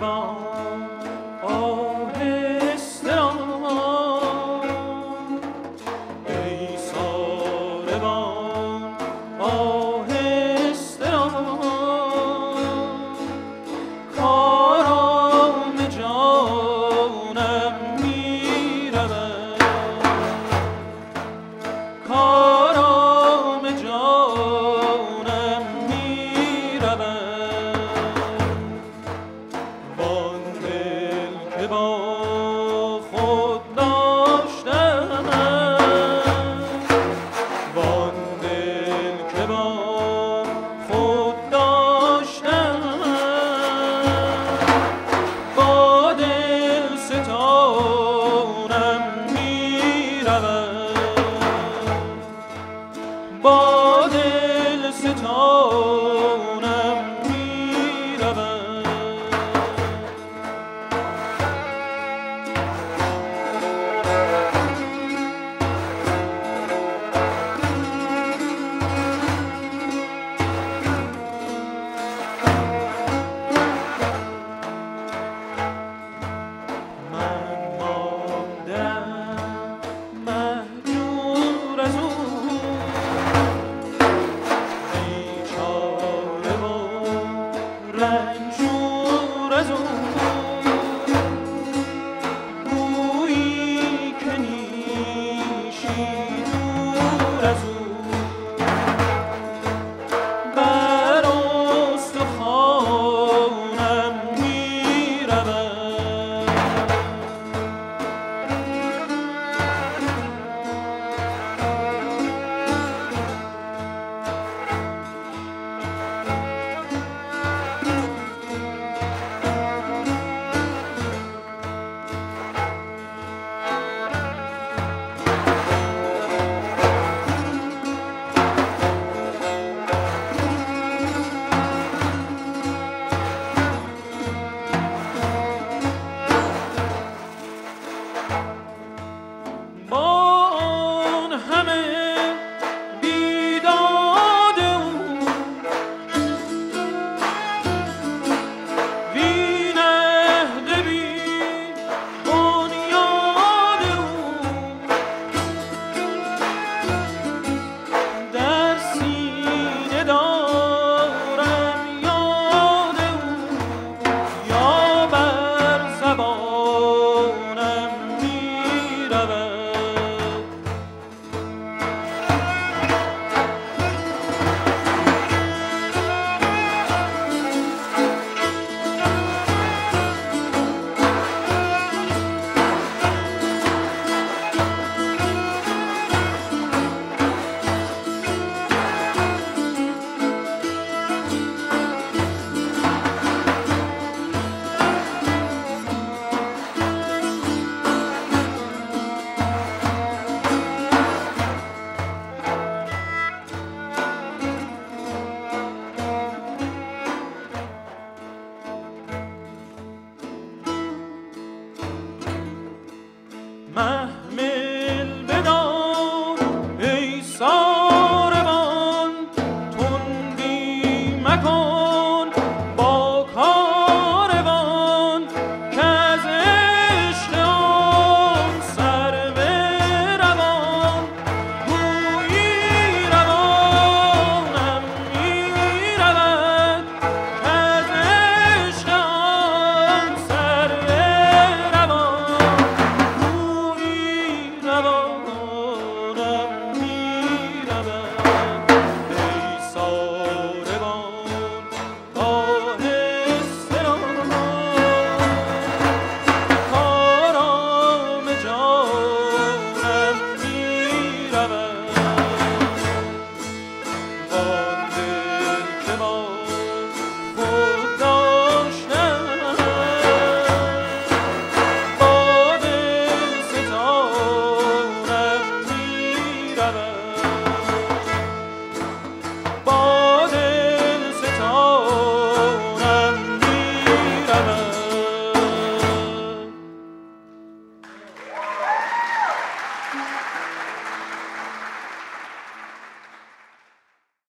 Bourbon.